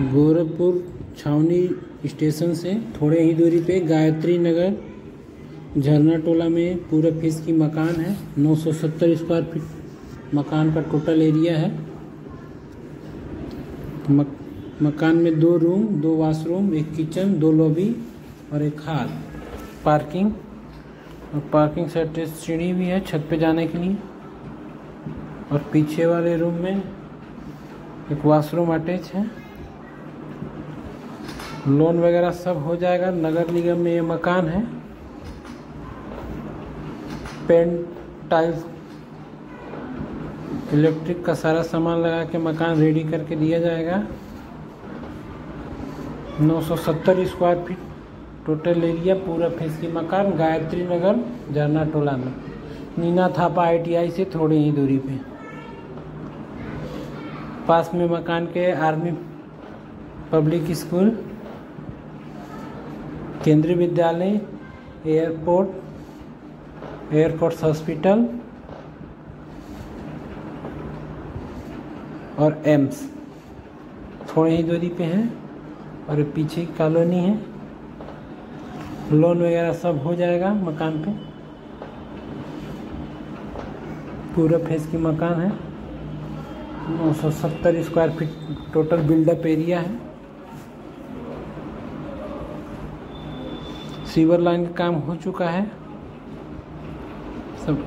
गोरखपुर छावनी स्टेशन से थोड़े ही दूरी पे गायत्री नगर झरना टोला में पूरा फ़ीस की मकान है। 970 स्क्वायर फीट मकान का टोटल एरिया है। मक, मकान में दो रूम दो वाशरूम एक किचन दो लॉबी और एक हाल पार्किंग और पार्किंग से अटैच सीढ़ी भी है छत पे जाने के लिए। और पीछे वाले रूम में एक वॉशरूम अटैच है। लोन वगैरह सब हो जाएगा। नगर निगम में ये मकान है। पेंट, टाइल्स, इलेक्ट्रिक का सारा सामान लगा के मकान रेडी करके दिया जाएगा। 970 स्क्वायर फीट टोटल एरिया पूरा फेस की मकान, गायत्री नगर, झरना टोला में। नीना थापा आईटीआई से थोड़ी ही दूरी पे। पास में मकान के army public school Kendriya Vidyalaya, airport, airforce hospital और एम्स। थोड़ी ही दूरी पे है और पीछे कॉलोनी है। लोन वगैरह सब हो जाएगा मकान पे। पूरा फेस की मकान है। 970 square feet total buildup area है। सीवर लाइन का काम हो चुका है। सब